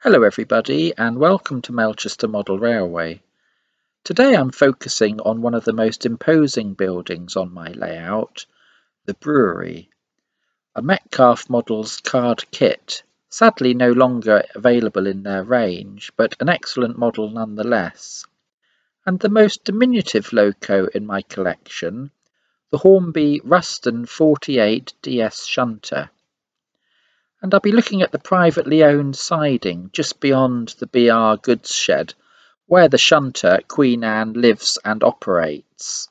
Hello everybody and welcome to Melchester Model Railway. Today I'm focusing on one of the most imposing buildings on my layout, the brewery. A Metcalfe Models card kit, sadly no longer available in their range, but an excellent model nonetheless. And the most diminutive loco in my collection, the Hornby Ruston 48 DS Shunter and I'll be looking at the privately owned siding just beyond the BR goods shed, where the shunter Queen Anne lives and operates.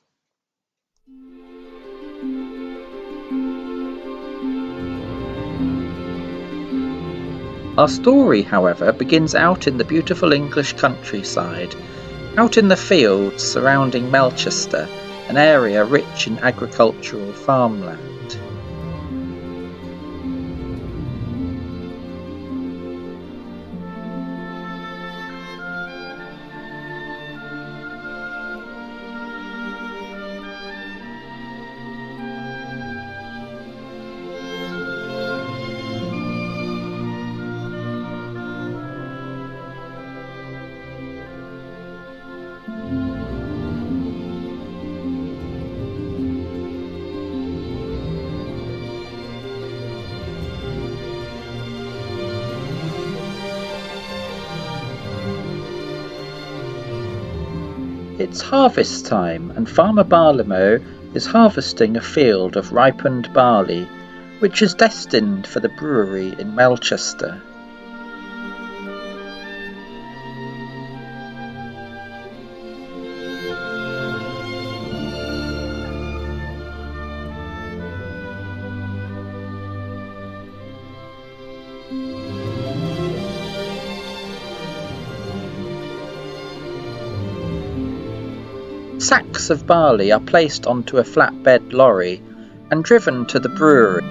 Our story, however, begins out in the beautiful English countryside, out in the fields surrounding Melchester, an area rich in agricultural farmland. It's harvest time, and Farmer Barleymo is harvesting a field of ripened barley, which is destined for the brewery in Melchester. Of barley are placed onto a flatbed lorry and driven to the brewery.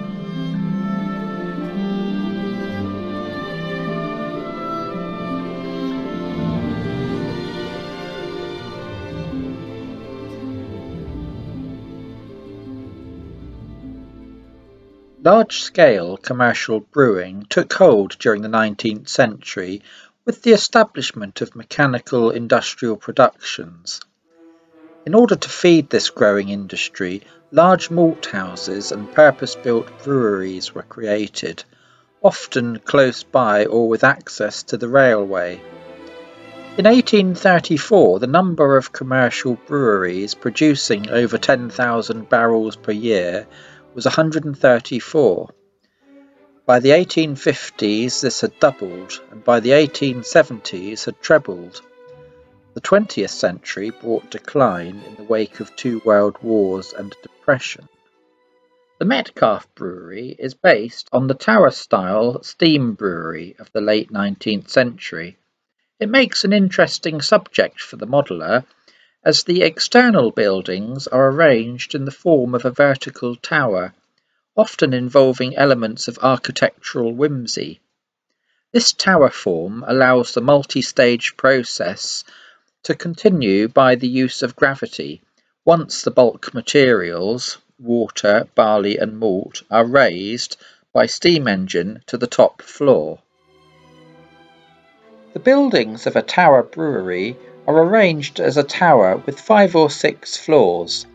Large-scale commercial brewing took hold during the 19th century with the establishment of mechanical industrial productions. In order to feed this growing industry, large malt houses and purpose-built breweries were created, often close by or with access to the railway. In 1834 the number of commercial breweries producing over 10,000 barrels per year was 134. By the 1850s this had doubled and by the 1870s had trebled. The twentieth century brought decline in the wake of two world wars and depression. The Metcalfe Brewery is based on the tower-style steam brewery of the late 19th century. It makes an interesting subject for the modeller as the external buildings are arranged in the form of a vertical tower, often involving elements of architectural whimsy. This tower form allows the multi-stage process to continue by the use of gravity once the bulk materials (water, barley and malt) are raised by steam engine to the top floor. The buildings of a tower brewery are arranged as a tower with five or six floors.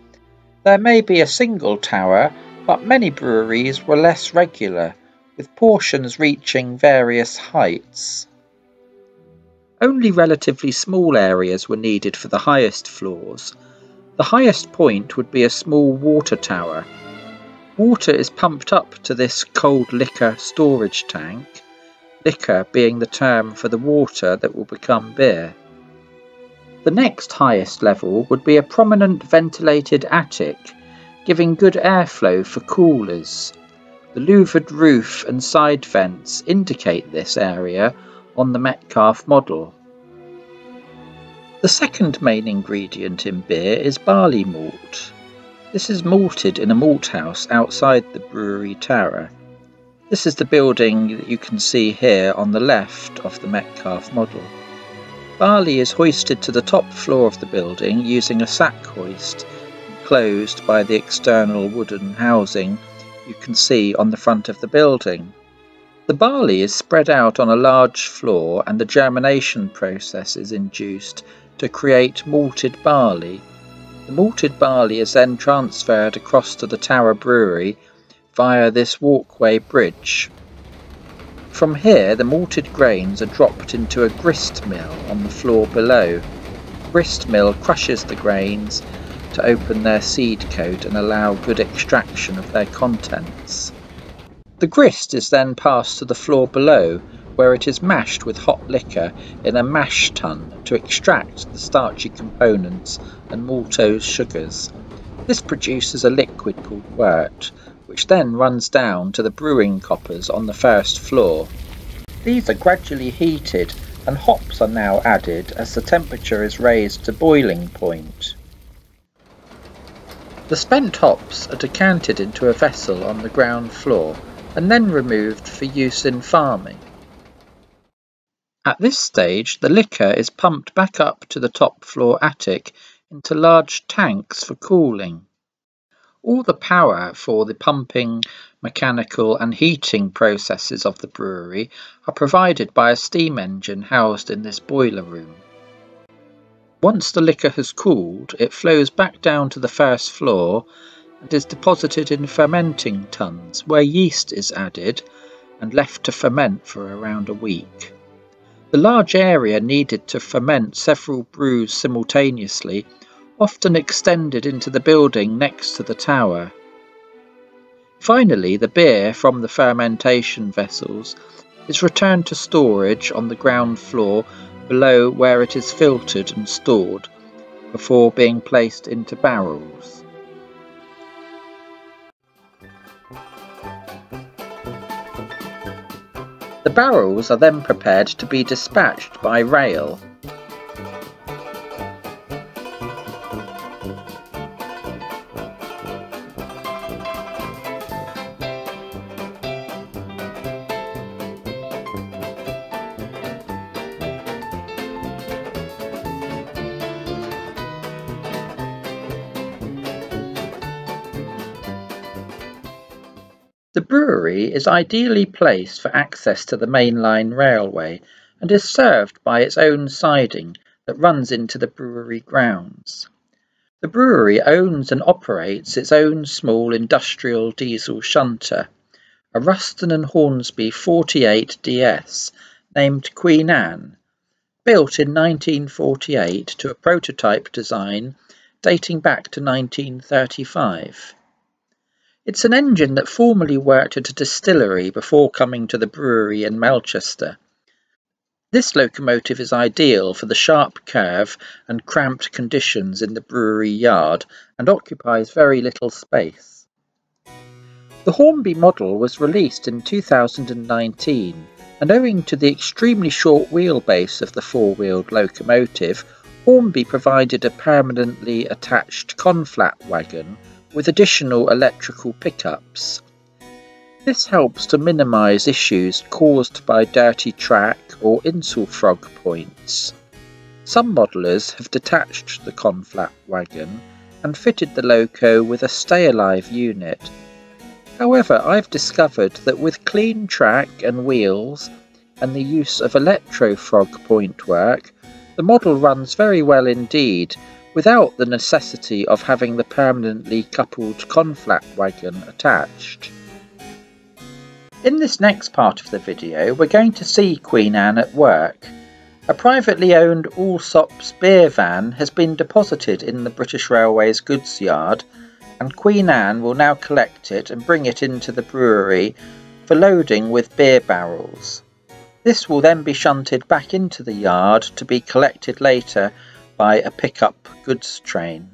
There may be a single tower, but many breweries were less regular, with portions reaching various heights. Only relatively small areas were needed for the highest floors. The highest point would be a small water tower. Water is pumped up to this cold liquor storage tank, liquor being the term for the water that will become beer. The next highest level would be a prominent ventilated attic, giving good airflow for coolers. The louvered roof and side vents indicate this area on the Metcalfe model. The second main ingredient in beer is barley malt. This is malted in a malt house outside the brewery tower. This is the building that you can see here on the left of the Metcalfe model. Barley is hoisted to the top floor of the building using a sack hoist, enclosed by the external wooden housing you can see on the front of the building. The barley is spread out on a large floor and the germination process is induced to create malted barley. The malted barley is then transferred across to the Tower Brewery via this walkway bridge. From here the malted grains are dropped into a grist mill on the floor below. Grist mill crushes the grains to open their seed coat and allow good extraction of their contents. The grist is then passed to the floor below where it is mashed with hot liquor in a mash tun to extract the starchy components and maltose sugars. This produces a liquid called wort, which then runs down to the brewing coppers on the first floor. These are gradually heated and hops are now added as the temperature is raised to boiling point. The spent hops are decanted into a vessel on the ground floor and then removed for use in farming. At this stage the liquor is pumped back up to the top floor attic into large tanks for cooling. All the power for the pumping, mechanical and heating processes of the brewery are provided by a steam engine housed in this boiler room. Once the liquor has cooled, it flows back down to the first floor and is deposited in fermenting tuns where yeast is added and left to ferment for around a week. The large area needed to ferment several brews simultaneously often extended into the building next to the tower. Finally, the beer from the fermentation vessels is returned to storage on the ground floor below where it is filtered and stored before being placed into barrels. The barrels are then prepared to be dispatched by rail is ideally placed for access to the mainline railway and is served by its own siding that runs into the brewery grounds. The brewery owns and operates its own small industrial diesel shunter, a Ruston and Hornsby 48 DS named Queen Anne, built in 1948 to a prototype design dating back to 1935. It's an engine that formerly worked at a distillery before coming to the brewery in Melchester. This locomotive is ideal for the sharp curve and cramped conditions in the brewery yard and occupies very little space. The Hornby model was released in 2019 and owing to the extremely short wheelbase of the four-wheeled locomotive, Hornby provided a permanently attached conflat wagon with additional electrical pickups. This helps to minimise issues caused by dirty track or insulfrog points. Some modelers have detached the conflat wagon and fitted the loco with a stay-alive unit. However, I've discovered that with clean track and wheels and the use of electrofrog point work, the model runs very well indeed without the necessity of having the permanently coupled conflat wagon attached. In this next part of the video we're going to see Queen Anne at work. A privately owned Allsopp's beer van has been deposited in the British Railways goods yard and Queen Anne will now collect it and bring it into the brewery for loading with beer barrels. This will then be shunted back into the yard to be collected later by a pickup goods train.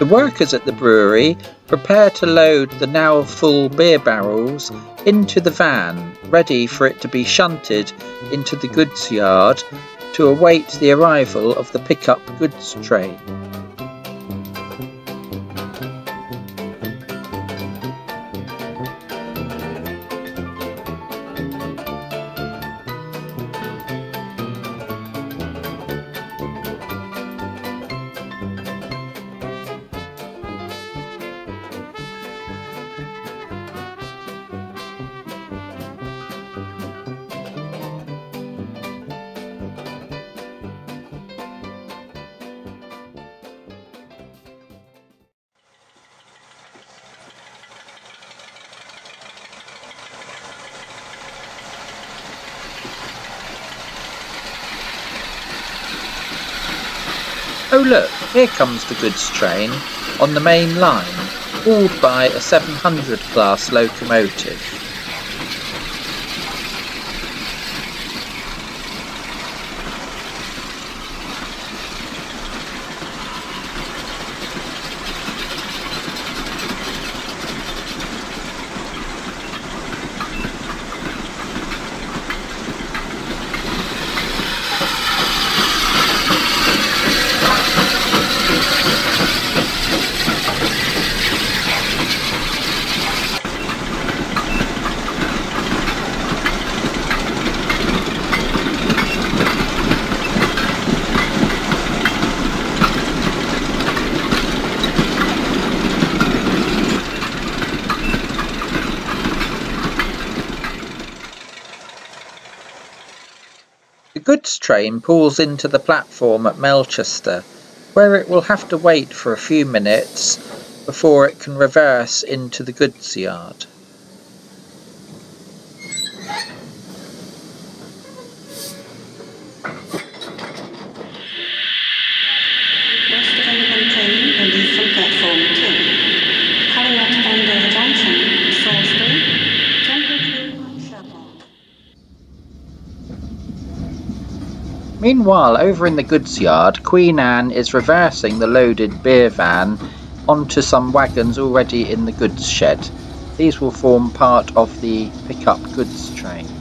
The workers at the brewery prepare to load the now full beer barrels into the van, ready for it to be shunted into the goods yard to await the arrival of the pickup goods train. Oh look, here comes the goods train on the main line, hauled by a 700 class locomotive. The goods train pulls into the platform at Melchester, where it will have to wait for a few minutes before it can reverse into the goods yard. Meanwhile, over in the goods yard, Queen Anne is reversing the loaded beer van onto some wagons already in the goods shed. These will form part of the pickup goods train.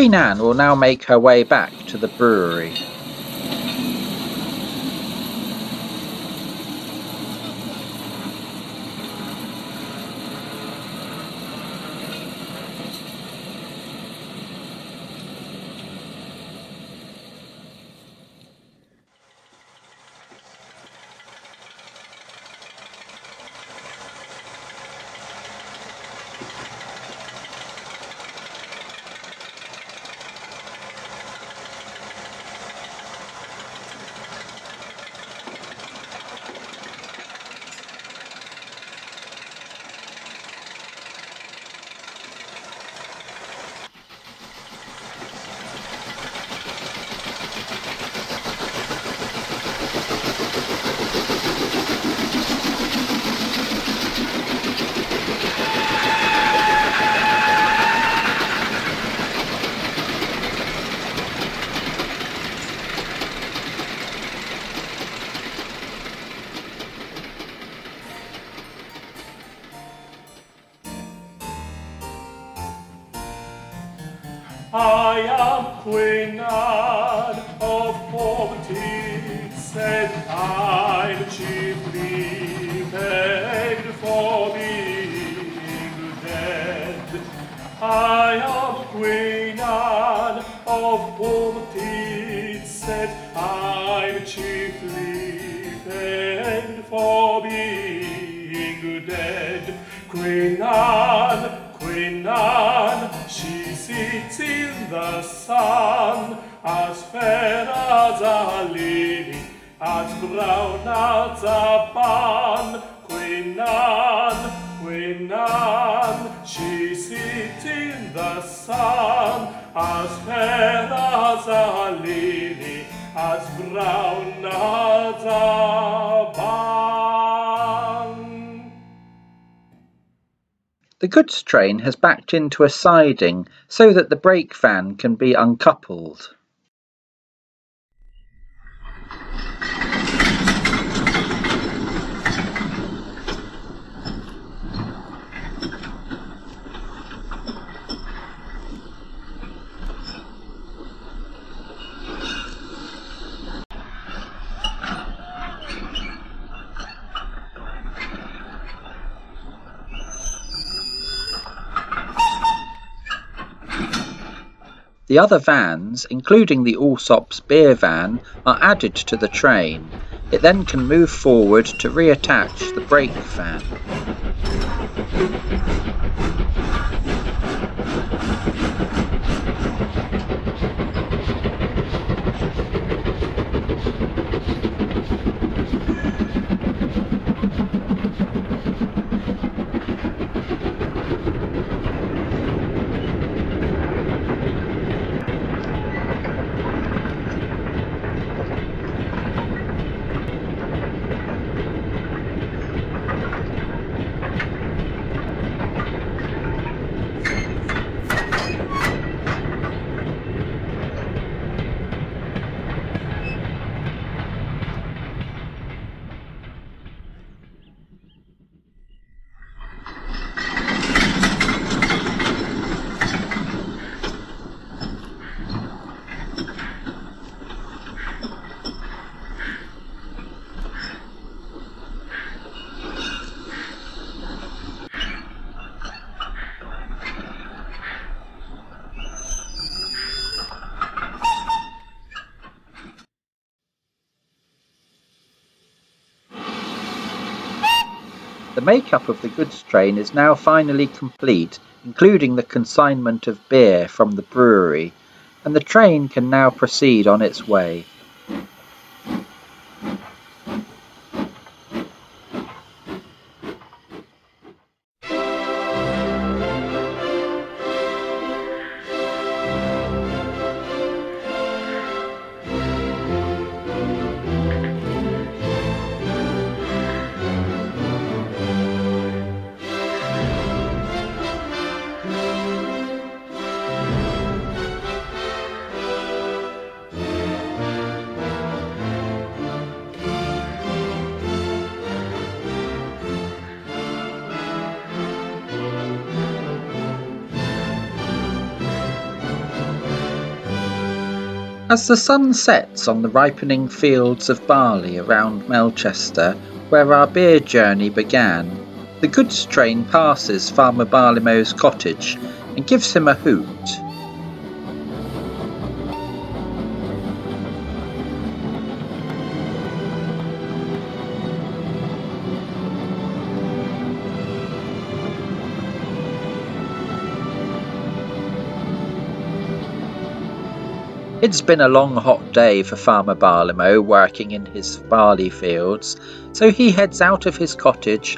Queen Anne will now make her way back to the brewery. Queen Anne Queen Anne, Queen Anne, she sits in the sun, as fair as a lily, as brown as a. The goods train has backed into a siding so that the brake van can be uncoupled. The other vans, including the Allsopp's beer van, are added to the train. It then can move forward to reattach the brake van. The makeup of the goods train is now finally complete, including the consignment of beer from the brewery, and the train can now proceed on its way. As the sun sets on the ripening fields of barley around Melchester, where our beer journey began, the goods train passes Farmer Barleymo's cottage and gives him a hoot. It's been a long hot day for Farmer Barleymo working in his barley fields, so he heads out of his cottage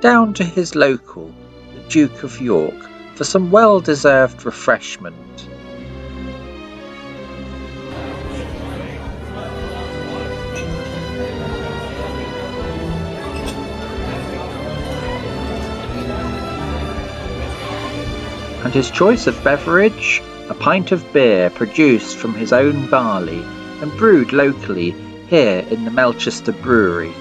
down to his local, the Duke of York, for some well deserved refreshment. And his choice of beverage a pint of beer produced from his own barley and brewed locally here in the Melchester Brewery.